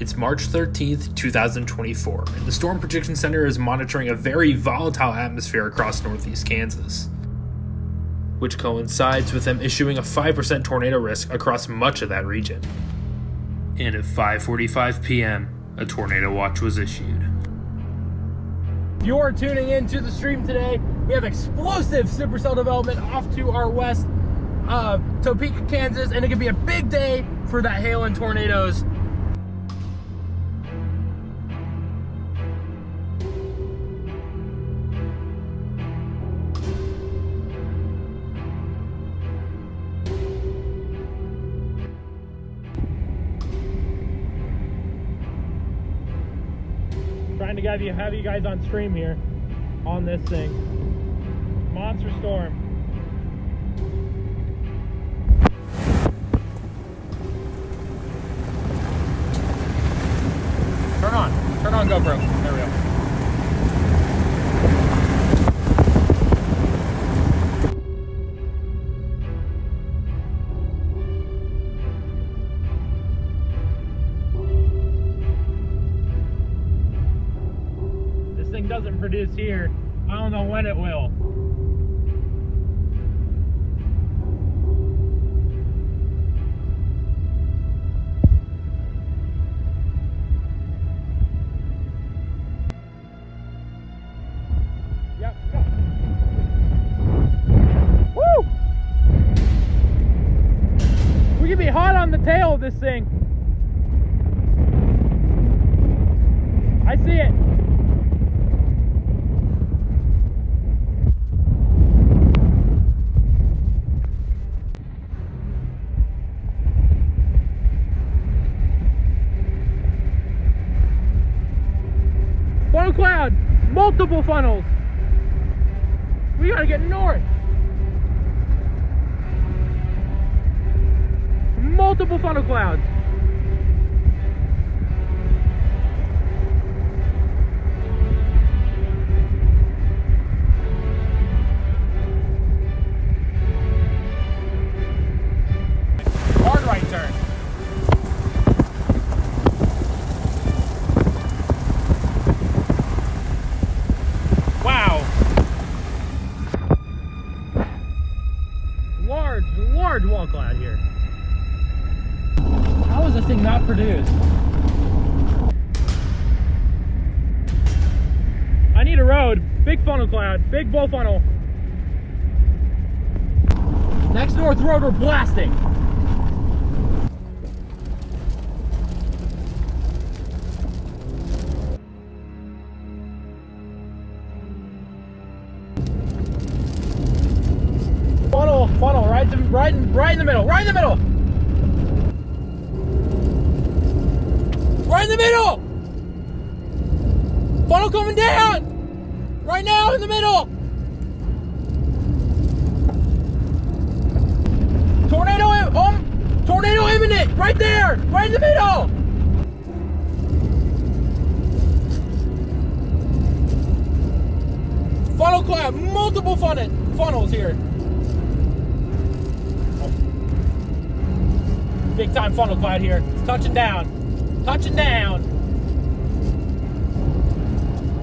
It's March 13th, 2024, and the Storm Prediction Center is monitoring a very volatile atmosphere across northeast Kansas, which coincides with them issuing a 5% tornado risk across much of that region. And at 5:45 p.m., a tornado watch was issued. You're tuning into the stream today. We have explosive supercell development off to our west of Topeka, Kansas, and it could be a big day for that hail and tornadoes. Trying to have you have you guys on stream here on this thing. Monster storm. Here. I don't know when it will. Yep. Woo! We could be hot on the tail of this thing. I see it. Cloud, multiple funnels. We gotta get north. Multiple funnel clouds. Need road. Big funnel cloud. Big bull funnel. Next north road, we're blasting. Funnel, funnel, right, in- right, in- right in the middle, right in the middle. Right in the middle. Funnel coming down. Right now in the middle. Tornado, um, tornado imminent. Right there, right in the middle. Funnel cloud, multiple funnel, funnels here. Big time funnel cloud here. It's touching down. Touching down.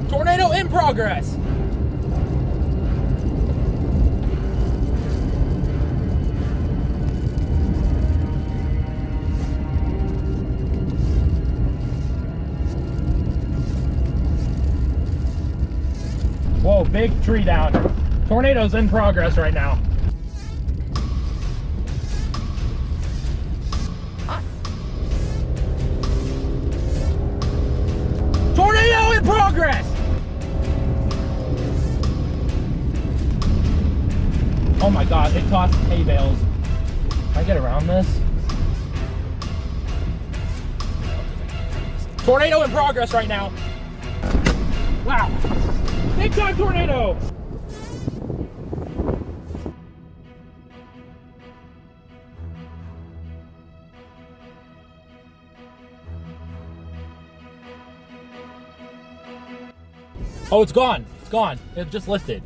Tornado in progress. Whoa, big tree down. Tornado's in progress right now. Tornado in progress! Oh my god, they tossed hay bales. Can I get around this? Tornado in progress right now. Wow. Big time tornado! Oh, it's gone. It's gone. It just lifted.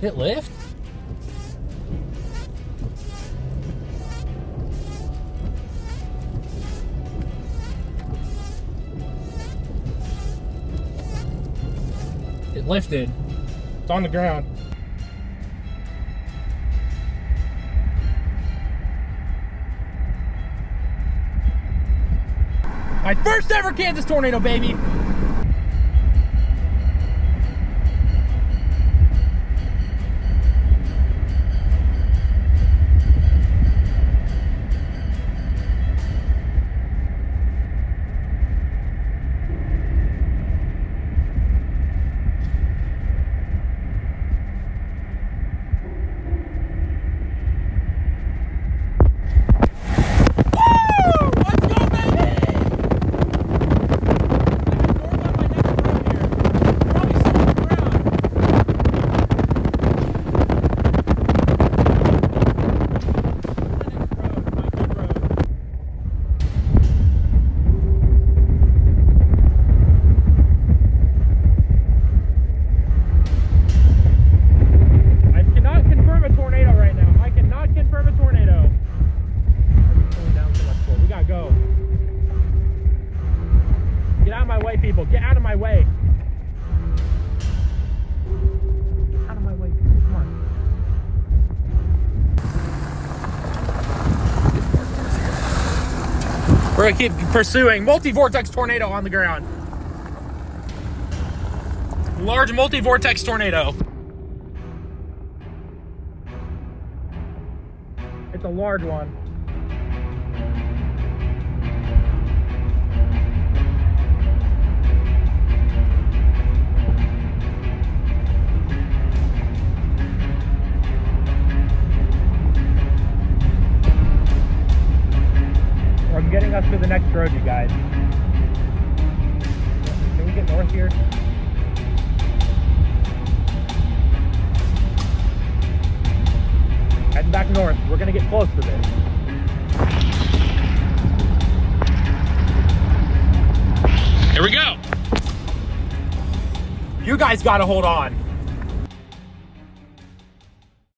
It lift? Lifted. It's on the ground. My first ever Kansas tornado, baby. Way, people. Get out of my way. Out of my way. Come on. We're gonna keep pursuing multi-vortex tornado on the ground. Large multi-vortex tornado. It's a large one. Us to the next road, you guys. Can we get north here? Heading back north. We're gonna get close to this. Here we go. You guys gotta hold on.